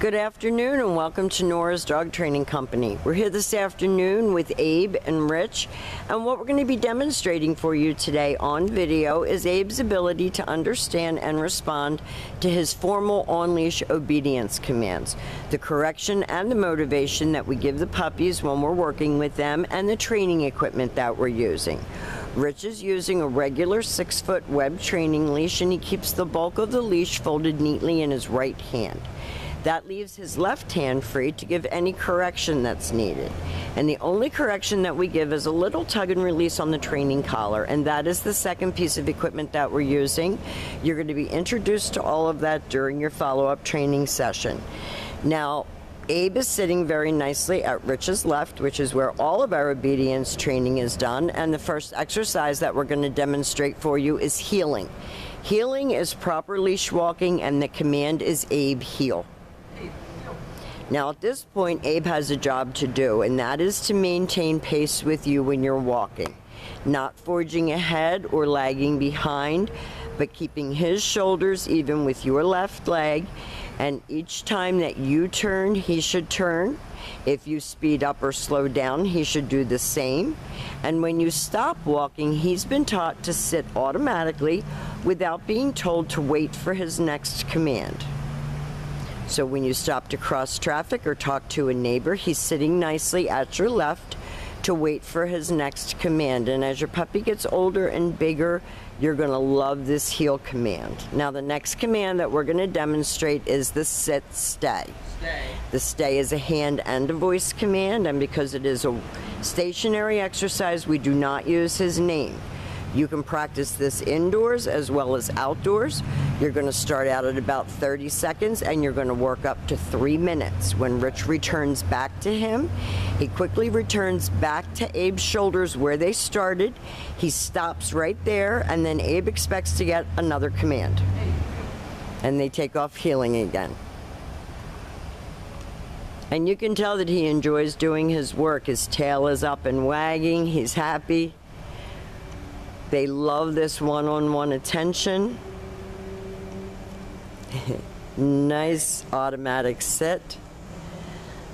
Good afternoon and welcome to Nora's Dog Training Company. We're here this afternoon with Abe and Rich, and what we're going to be demonstrating for you today on video is Abe's ability to understand and respond to his formal on leash obedience commands, the correction and the motivation that we give the puppies when we're working with them, and the training equipment that we're using. Rich is using a regular six foot web training leash and he keeps the bulk of the leash folded neatly in his right hand. That leaves his left hand free to give any correction that's needed. And the only correction that we give is a little tug and release on the training collar, and that is the second piece of equipment that we're using. You're going to be introduced to all of that during your follow up training session. Now, Abe is sitting very nicely at Rich's left, which is where all of our obedience training is done. And the first exercise that we're going to demonstrate for you is heeling. Heeling is proper leash walking, and the command is Abe heel. Now, at this point, Abe has a job to do, and that is to maintain pace with you when you're walking. Not forging ahead or lagging behind, but keeping his shoulders even with your left leg. And each time that you turn, he should turn. If you speed up or slow down, he should do the same. And when you stop walking, he's been taught to sit automatically without being told to wait for his next command. So when you stop to cross traffic or talk to a neighbor, he's sitting nicely at your left to wait for his next command. And as your puppy gets older and bigger, you're going to love this heel command. Now, the next command that we're going to demonstrate is the sit stay. stay. The stay is a hand and a voice command, and because it is a stationary exercise, we do not use his name. You can practice this indoors as well as outdoors. You're going to start out at about 30 seconds and you're going to work up to three minutes. When Rich returns back to him, he quickly returns back to Abe's shoulders where they started. He stops right there and then Abe expects to get another command. And they take off heeling again. And you can tell that he enjoys doing his work. His tail is up and wagging. He's happy. They love this one-on-one attention. nice automatic sit.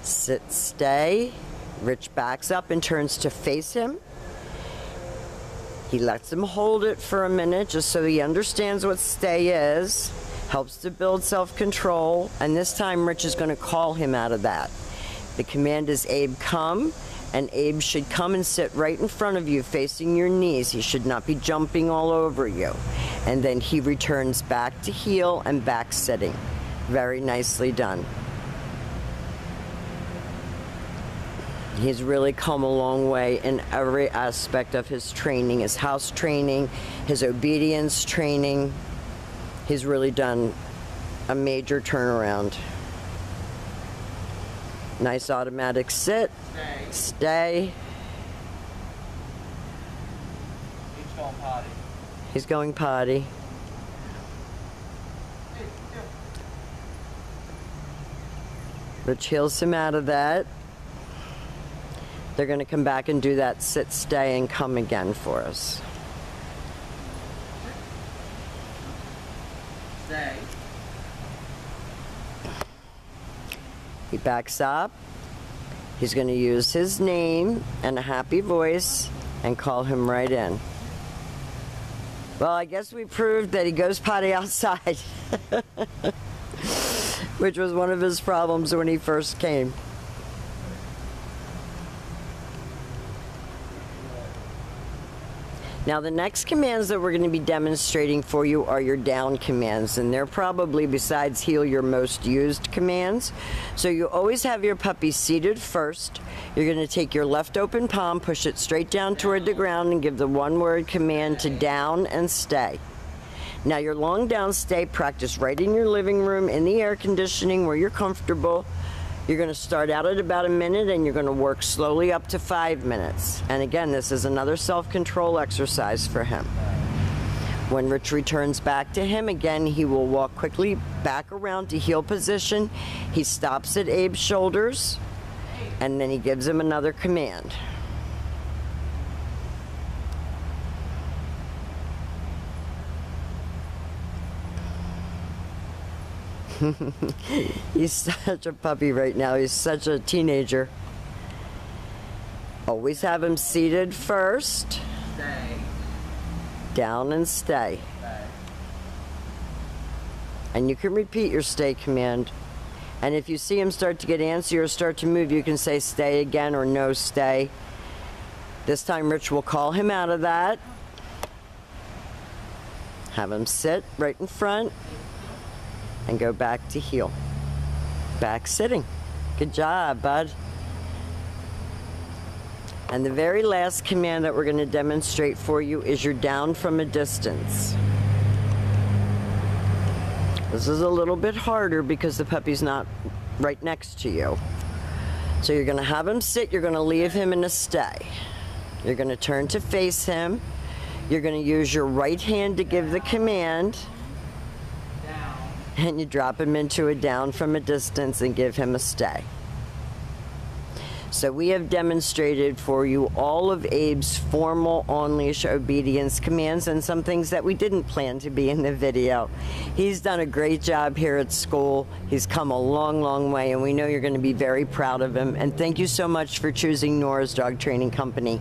Sit, stay. Rich backs up and turns to face him. He lets him hold it for a minute just so he understands what stay is. Helps to build self-control. And this time Rich is going to call him out of that. The command is Abe, come and Abe should come and sit right in front of you facing your knees. He should not be jumping all over you. And then he returns back to heel and back sitting. Very nicely done. He's really come a long way in every aspect of his training, his house training, his obedience training. He's really done a major turnaround. Nice automatic sit. Stay. Stay. He's going potty. He's going potty. Rich heels him out of that. They're going to come back and do that sit, stay, and come again for us. Stay. He backs up. He's going to use his name and a happy voice and call him right in. Well, I guess we proved that he goes potty outside, which was one of his problems when he first came. Now the next commands that we're going to be demonstrating for you are your down commands and they're probably besides heel your most used commands. So you always have your puppy seated first. You're going to take your left open palm, push it straight down toward the ground and give the one word command to down and stay. Now your long down stay practice right in your living room in the air conditioning where you're comfortable. You're going to start out at about a minute and you're going to work slowly up to five minutes. And again, this is another self-control exercise for him. When Rich returns back to him, again, he will walk quickly back around to heel position. He stops at Abe's shoulders and then he gives him another command. He's such a puppy right now. He's such a teenager. Always have him seated first. Stay. Down and stay. Stay. And you can repeat your stay command. And if you see him start to get antsy or start to move, you can say stay again or no stay. This time, Rich will call him out of that. Have him sit right in front and go back to heel. Back sitting. Good job, bud. And the very last command that we're going to demonstrate for you is you're down from a distance. This is a little bit harder because the puppy's not right next to you. So you're going to have him sit, you're going to leave him in a stay. You're going to turn to face him. You're going to use your right hand to give the command. And you drop him into a down from a distance and give him a stay. So we have demonstrated for you all of Abe's formal on-leash obedience commands and some things that we didn't plan to be in the video. He's done a great job here at school. He's come a long, long way and we know you're going to be very proud of him. And thank you so much for choosing Nora's Dog Training Company.